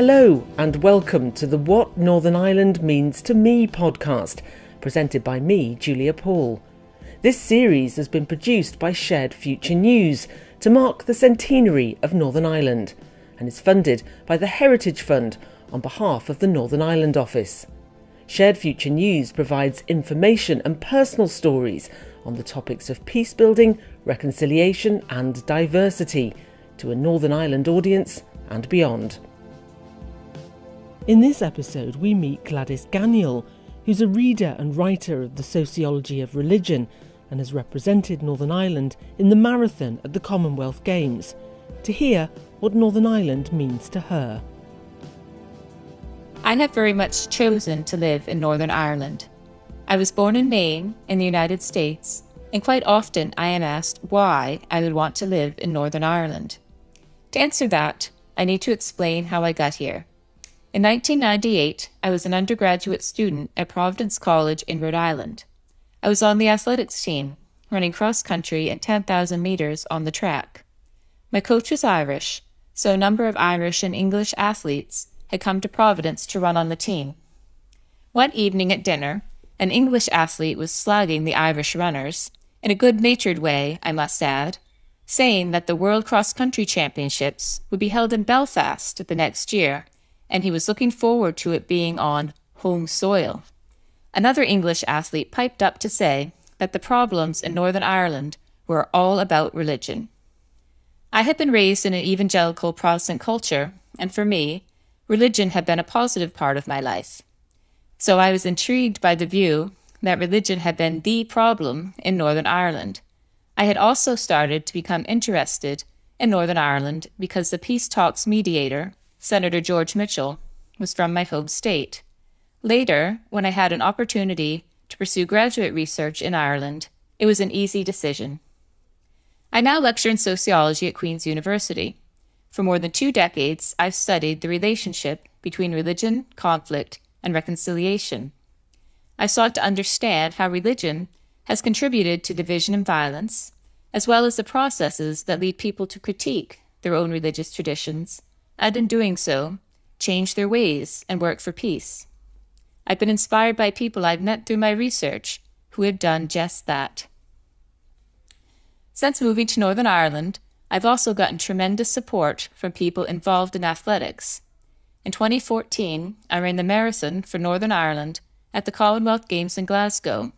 Hello, and welcome to the What Northern Ireland Means to Me podcast, presented by me, Julia Paul. This series has been produced by Shared Future News to mark the centenary of Northern Ireland and is funded by the Heritage Fund on behalf of the Northern Ireland Office. Shared Future News provides information and personal stories on the topics of peace building, reconciliation, and diversity to a Northern Ireland audience and beyond. In this episode, we meet Gladys Ganiel, who's a reader and writer of the sociology of religion and has represented Northern Ireland in the marathon at the Commonwealth Games, to hear what Northern Ireland means to her. I have very much chosen to live in Northern Ireland. I was born in Maine, in the United States, and quite often I am asked why I would want to live in Northern Ireland. To answer that, I need to explain how I got here. In 1998, I was an undergraduate student at Providence College in Rhode Island. I was on the athletics team, running cross country and 10,000 meters on the track. My coach was Irish, so a number of Irish and English athletes had come to Providence to run on the team. One evening at dinner, an English athlete was slagging the Irish runners, in a good natured way, I must add, saying that the World Cross Country Championships would be held in Belfast the next year, and he was looking forward to it being on home soil. Another English athlete piped up to say that the problems in Northern Ireland were all about religion. I had been raised in an evangelical Protestant culture, and for me, religion had been a positive part of my life. So I was intrigued by the view that religion had been the problem in Northern Ireland. I had also started to become interested in Northern Ireland because the peace talks mediator, Senator George Mitchell, was from my home state. Later, when I had an opportunity to pursue graduate research in Ireland, it was an easy decision. I now lecture in sociology at Queen's University. For more than two decades, I've studied the relationship between religion, conflict, and reconciliation. I sought to understand how religion has contributed to division and violence, as well as the processes that lead people to critique their own religious traditions, and in doing so, change their ways and work for peace. I've been inspired by people I've met through my research who have done just that. Since moving to Northern Ireland, I've also gotten tremendous support from people involved in athletics. In 2014, I ran the marathon for Northern Ireland at the Commonwealth Games in Glasgow.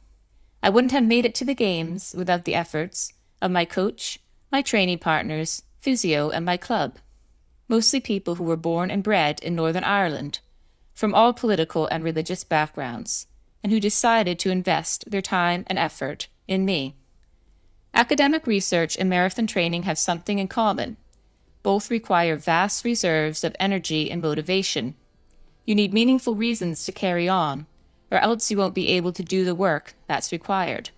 I wouldn't have made it to the Games without the efforts of my coach, my training partners, physio, and my club. Mostly people who were born and bred in Northern Ireland, from all political and religious backgrounds, and who decided to invest their time and effort in me. Academic research and marathon training have something in common. Both require vast reserves of energy and motivation. You need meaningful reasons to carry on, or else you won't be able to do the work that's required.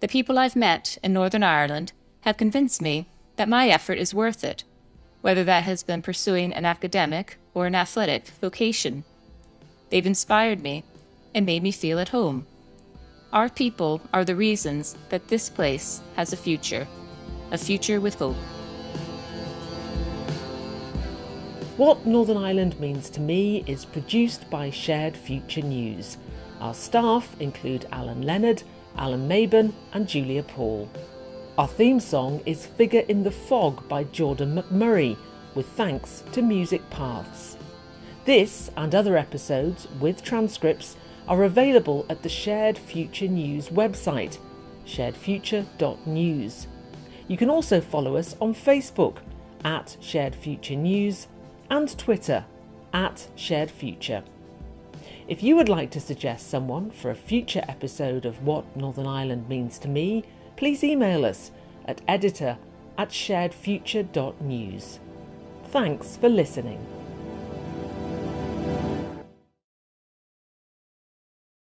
The people I've met in Northern Ireland have convinced me that my effort is worth it, whether that has been pursuing an academic or an athletic vocation. They've inspired me and made me feel at home. Our people are the reasons that this place has a future, a future with hope. What Northern Ireland Means to Me is produced by Shared Future News. Our staff include Alan Leonard, Alan Maben, and Julia Paul. Our theme song is Figure in the Fog by Jordan McMurray, with thanks to Music Paths. This and other episodes with transcripts are available at the Shared Future News website, sharedfuture.news. You can also follow us on Facebook at Shared Future News and Twitter at Shared Future. If you would like to suggest someone for a future episode of What Northern Ireland Means to Me, please email us at editor at sharedfuture.news. Thanks for listening.